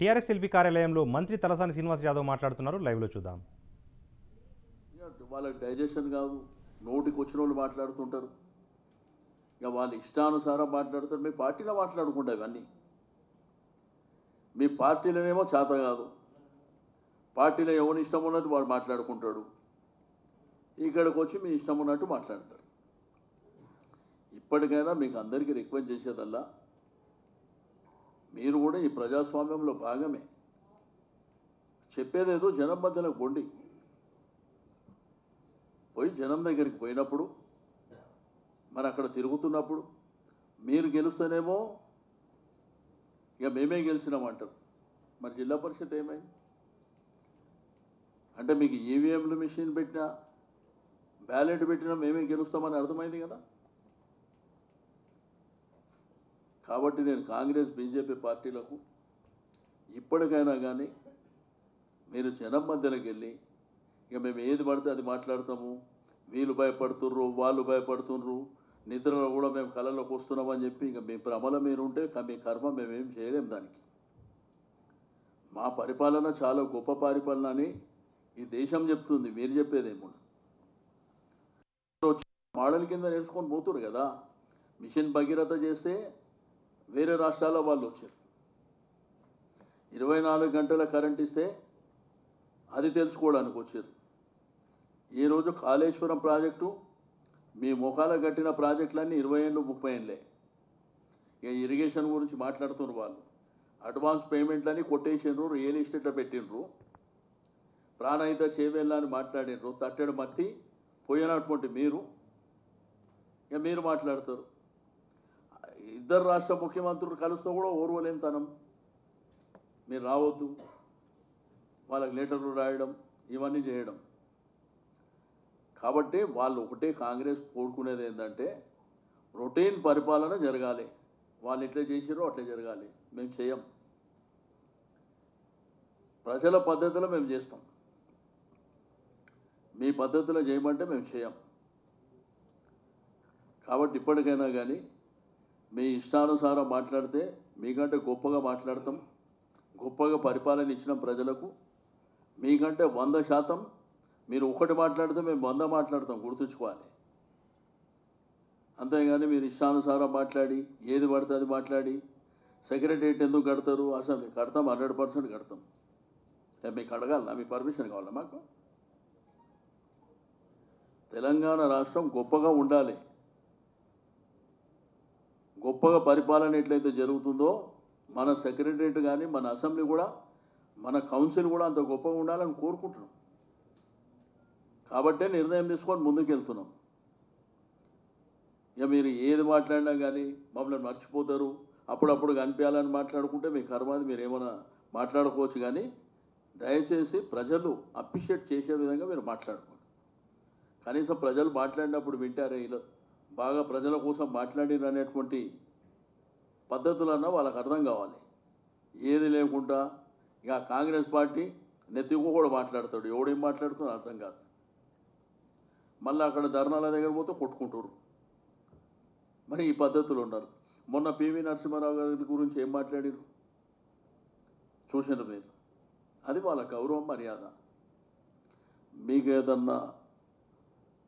TRS LP కార్యాలయంలో మంత్రి తలసాని శ్రీనివాస్ యాదవ్ మాట్లాడుతున్నారు. లైవ్లో చూద్దాం. వాళ్ళకి డైజెషన్ కాదు. నోటికి వచ్చిన వాళ్ళు మాట్లాడుతుంటారు. ఇక వాళ్ళ ఇష్టానుసారం మాట్లాడుతారు. మీ పార్టీలో మాట్లాడుకుంటా ఇవన్నీ. మీ పార్టీలోనేమో చేత కాదు. పార్టీలో ఎవరి ఇష్టం ఉన్నట్టు వాడు మాట్లాడుకుంటాడు. ఇక్కడికి వచ్చి మీ ఇష్టం ఉన్నట్టు మాట్లాడతారు ఇప్పటికైనా మీకు అందరికీ రిక్వెస్ట్ చేసేదల్లా మీరు కూడా ఈ ప్రజాస్వామ్యంలో భాగమే. చెప్పేదేదో జనం మధ్యలో కొండి పోయి జనం దగ్గరికి పోయినప్పుడు మరి అక్కడ తిరుగుతున్నప్పుడు మీరు గెలుస్తేనేమో ఇక మేమే గెలిచినామంటారు మరి జిల్లా పరిషత్ ఏమైంది? అంటే మీకు ఈవీఎంలు మిషన్ పెట్టినా బ్యాలెట్ పెట్టినా మేమే గెలుస్తామని అర్థమైంది కదా? కాబట్టి నేను కాంగ్రెస్ బీజేపీ పార్టీలకు ఇప్పటికైనా కానీ మీరు జనం మధ్యలోకి వెళ్ళి ఇక మేము ఏది పడితే అది మాట్లాడతాము. వీళ్ళు భయపడుతుర్రు వాళ్ళు భయపడుతుర్రు నిద్రలో కూడా మేము కళలోకి వస్తున్నామని చెప్పి ఇంకా మీ ప్రమలం మీరు ఉంటే మీ కర్మ మేమేం చేయలేం దానికి. మా పరిపాలన చాలా గొప్ప పరిపాలన అని ఈ దేశం చెప్తుంది మీరు చెప్పేదేమో మోడల్ కింద నేర్చుకొని పోతురు కదా. మిషన్ భగీరథ చేస్తే వేరే రాష్ట్రాల వాళ్ళు వచ్చారు. ఇరవై నాలుగు గంటల కరెంట్ ఇస్తే అది తెలుసుకోవడానికి వచ్చారు. ఈరోజు కాళేశ్వరం ప్రాజెక్టు మీ ముఖాల కట్టిన ప్రాజెక్టులన్నీ ఇరవై ఏళ్ళు ముప్పై ఏళ్ళే. ఇక ఇరిగేషన్ గురించి మాట్లాడుతున్నారు వాళ్ళు. అడ్వాన్స్ పేమెంట్లని కొట్టేసిండ్రు రియల్ ఎస్టేట్లో పెట్టిండ్రు. ప్రాణహిత చేవేళ్ళని మాట్లాడినరు తట్టెడు మత్తి పోయినటువంటి మీరు. ఇక మీరు మాట్లాడతారు. ఇద్దరు రాష్ట్ర ముఖ్యమంత్రులు కలుస్తూ కూడా ఓర్వలేనితనం. మీరు రావద్దు. వాళ్ళకి లెటర్లు రాయడం ఇవన్నీ చేయడం. కాబట్టి వాళ్ళు ఒకటే కాంగ్రెస్ కోరుకునేది ఏంటంటే రొటీన్ పరిపాలన జరగాలి. వాళ్ళు ఎట్లా చేసిరో అట్లా జరగాలి. మేము చేయం. ప్రజల పద్ధతిలో మేము చేస్తాం. మీ పద్ధతిలో చేయమంటే మేము చేయం. కాబట్టి ఇప్పటికైనా కానీ మీ ఇష్టానుసారం మాట్లాడితే మీకంటే గొప్పగా మాట్లాడతాం గొప్పగా పరిపాలన ఇచ్చిన ప్రజలకు. మీకంటే వంద శాతం మీరు ఒకటి మాట్లాడితే మేము వంద మాట్లాడతాం గుర్తుంచుకోవాలి. అంతేగాని మీరు ఇష్టానుసారం మాట్లాడి ఏది పడితే అది మాట్లాడి సెక్రటరియట్ ఎందుకు కడతారు? అసెంబ్లీ కడతాం హండ్రెడ్ పర్సెంట్ కడతాం. మీకు అడగాలనా? మీ పర్మిషన్ కావాలా మాకు? తెలంగాణ రాష్ట్రం గొప్పగా ఉండాలి. గొప్పగా పరిపాలన ఎట్లయితే జరుగుతుందో మన సెక్రటరియట్ కానీ మన అసెంబ్లీ కూడా మన కౌన్సిల్ కూడా అంత గొప్పగా ఉండాలని కోరుకుంటున్నాం. కాబట్టే నిర్ణయం తీసుకొని ముందుకెళ్తున్నాం. ఇక మీరు ఏది మాట్లాడినా కానీ మమ్మల్ని మర్చిపోతారు. అప్పుడప్పుడు కనిపించాలని మాట్లాడుకుంటే మీ కర్మాది మీరు ఏమైనా మాట్లాడుకోవచ్చు కానీ దయచేసి ప్రజలు అప్రిషియేట్ చేసే విధంగా మీరు మాట్లాడుకోండి. కనీసం ప్రజలు మాట్లాడినప్పుడు వింటారే ఇలా బాగా ప్రజల కోసం మాట్లాడిన అనేటువంటి పద్ధతులన్నా వాళ్ళకి అర్థం కావాలి. ఏది లేకుండా ఇక కాంగ్రెస్ పార్టీ నెత్తికు కూడా మాట్లాడతాడు. ఎవడేం మాట్లాడుతున్నా అర్థం కాదు. మళ్ళీ అక్కడ ధర్నాల దగ్గర పోతే కొట్టుకుంటారు. మరి ఈ పద్ధతులు ఉన్నారు మొన్న పివి నరసింహారావు గారి గురించి ఏం మాట్లాడారు? చూసిన మీరు అది వాళ్ళ గౌరవం మర్యాద. మీకు ఏదన్నా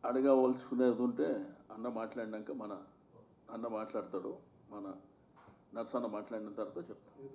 అడగవలసుకునేది ఉంటే అన్న మాట్లాడినాక మన అన్న మాట్లాడతాడు మన నర్సన్న మాట్లాడిన తర్వాత చెప్తాను